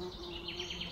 Mm-hmm.